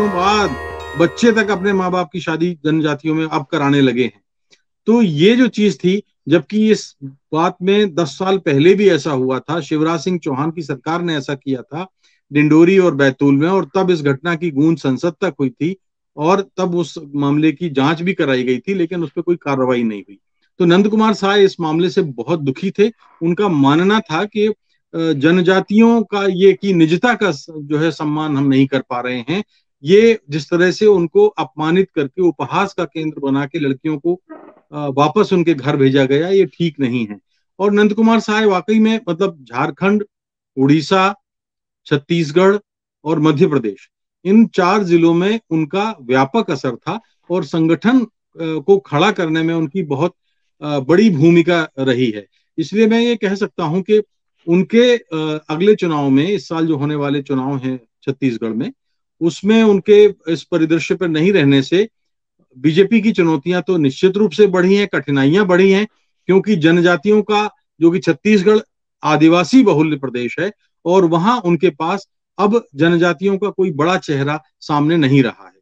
बाद बच्चे तक अपने माँ बाप की शादी जनजातियों में अब कराने लगे हैं। तो ये जो चीज़ थी, जबकि इस बात में दस साल पहले भी ऐसा हुआ था, शिवराज सिंह चौहान की सरकार ने ऐसा किया था, डिंडोरी और बैतूल में, और तब इस घटना की गूंज संसद तक हुई थी, और तब उस मामले की जाँच भी कराई गई थी, लेकिन उस पर कोई कार्रवाई नहीं हुई। तो नंद कुमार साय इस मामले से बहुत दुखी थे। उनका मानना था कि जनजातियों का ये, की निजता का जो है सम्मान हम नहीं कर पा रहे हैं ये जिस तरह से उनको अपमानित करके, उपहास का केंद्र बना के लड़कियों को वापस उनके घर भेजा गया, ये ठीक नहीं है। और नंद कुमार साय वाकई में मतलब झारखंड, उड़ीसा, छत्तीसगढ़ और मध्य प्रदेश, इन चार जिलों में उनका व्यापक असर था और संगठन को खड़ा करने में उनकी बहुत बड़ी भूमिका रही है। इसलिए मैं ये कह सकता हूँ कि उनके अगले चुनाव में, इस साल जो होने वाले चुनाव हैं छत्तीसगढ़ में उसमें उनके इस परिदृश्य पर नहीं रहने से बीजेपी की चुनौतियाँ तो निश्चित रूप से बढ़ी हैं, कठिनाइयाँ बढ़ी हैं, क्योंकि जनजातियों का, जो कि छत्तीसगढ़ आदिवासी बहुल्य प्रदेश है, और वहाँ उनके पास अब जनजातियों का कोई बड़ा चेहरा सामने नहीं रहा है।